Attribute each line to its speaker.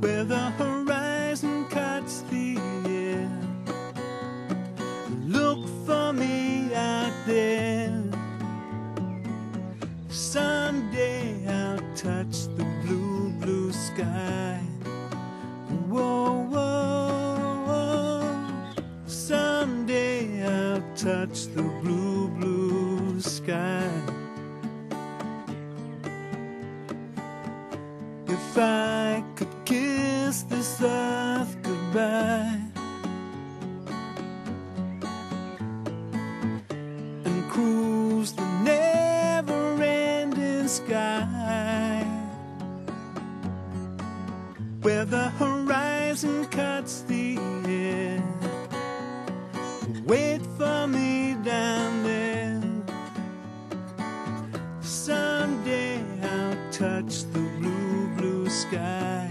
Speaker 1: where the horizon cuts the air. Look for me out there. Someday I'll touch the blue, blue sky. Whoa, whoa, whoa. Someday I'll touch the blue, blue sky. If I could kiss this earth goodbye and cruise the never ending sky where the horizon cuts the air. Wait for me down there. Someday I'll touch the blue, blue sky.